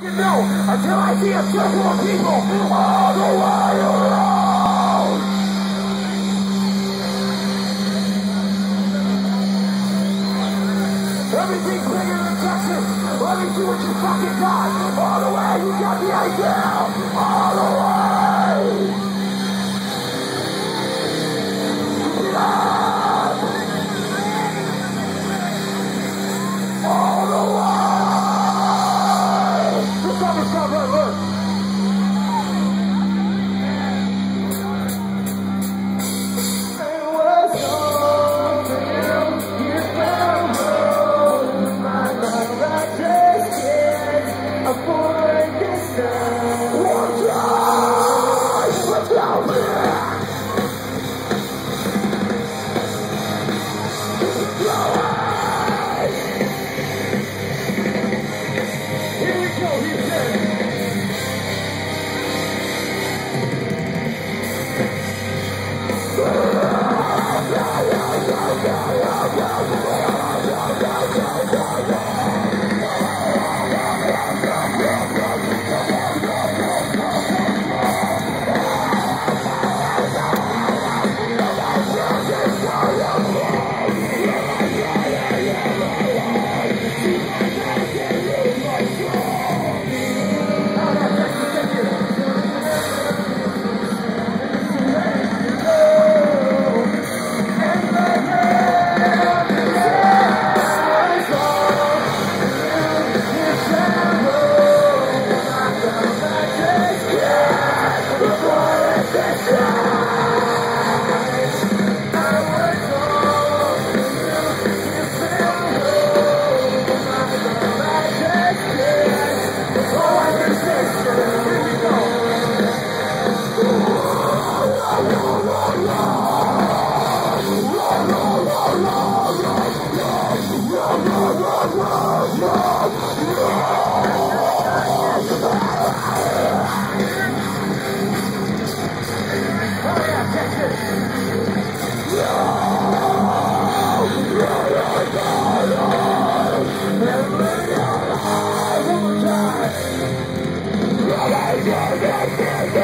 Until I see a circle of people all the way around. Everything's bigger than Texas. Me see what you fucking got. All the way, you got the idea. All the way.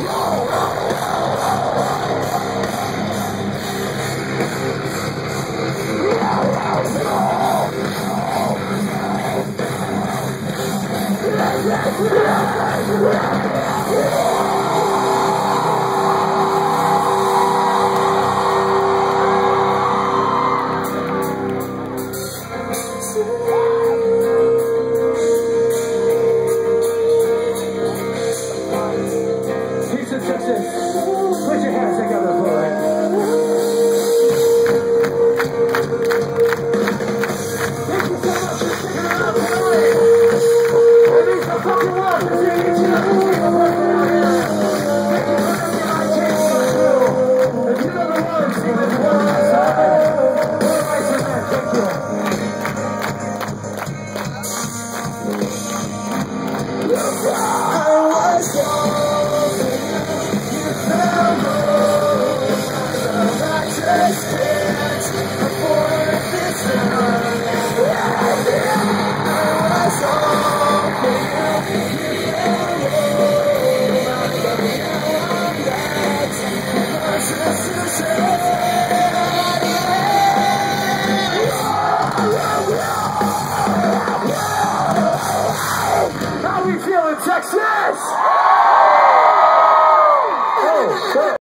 Yeah.